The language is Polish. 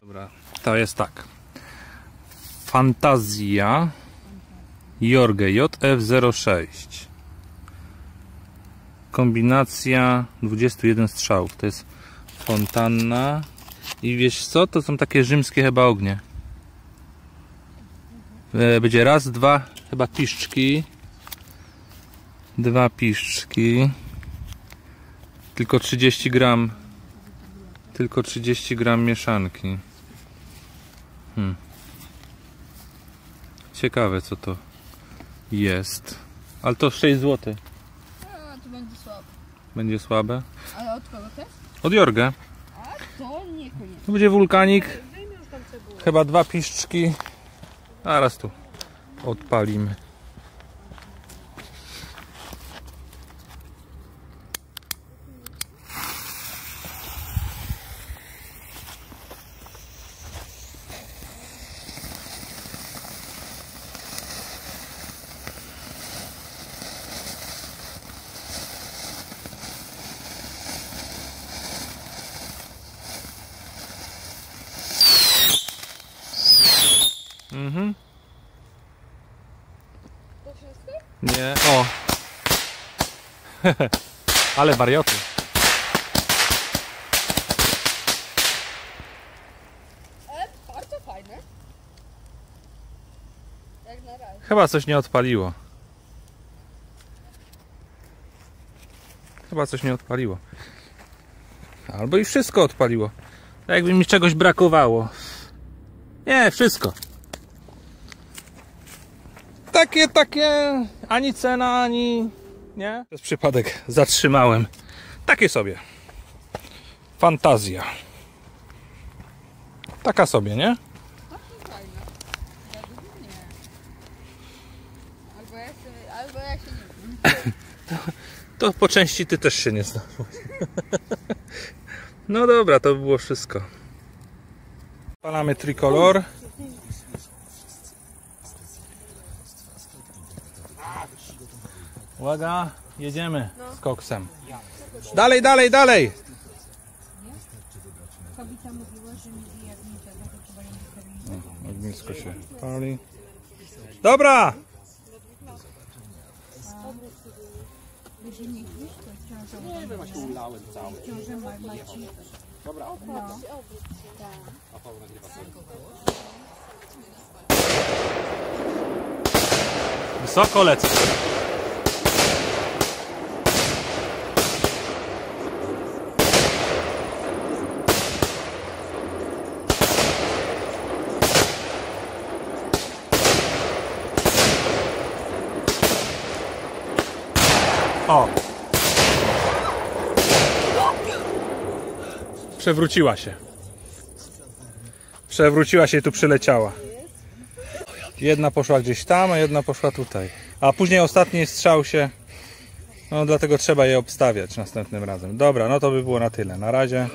Dobra, to jest tak. Fantazja Jorge JF06. Kombinacja 21 strzałów. To jest fontanna. I wiesz co? To są takie rzymskie chyba ognie. E, Będzie raz, dwa, chyba piszczki. Dwa piszczki. Tylko 30 gram. Tylko 30 gram mieszanki. Hmm. Ciekawe co to jest. Ale to 6 zł. A, to będzie słabo. Będzie słabe. Ale od kogo też? Od Jorga. A, to niekoniecznie. To będzie wulkanik. Chyba dwa piszczki. Zaraz tu odpalimy. Mhm. To wszystko? Nie, o. Ale warioty. Ale bardzo fajne. Jak na razie. Chyba coś nie odpaliło. Chyba coś nie odpaliło. Albo i wszystko odpaliło. Tak Jakby mi czegoś brakowało. Nie, wszystko. Takie, takie. Ani cena, ani. Nie? Przez przypadek zatrzymałem. Takie sobie. Fantazja. Taka sobie, nie? Albo ja się, nie znam. To po części ty też się nie znasz. No dobra, to było wszystko. Palamy trikolor. Uwaga, jedziemy z koksem. Dalej, dalej, dalej! Kobieta mówiła, że mi bije jak nie tego, to wystawić. Ognisko się pali. Dobra! Nie Nie wiem, się ulałem cały. Dobra. No. Wysoko lecę. O! Przewróciła się. Przewróciła się i tu przyleciała. Jedna poszła gdzieś tam, a jedna poszła tutaj. A później ostatni strzał się. No dlatego trzeba je obstawiać następnym razem. Dobra, no to by było na tyle. Na razie.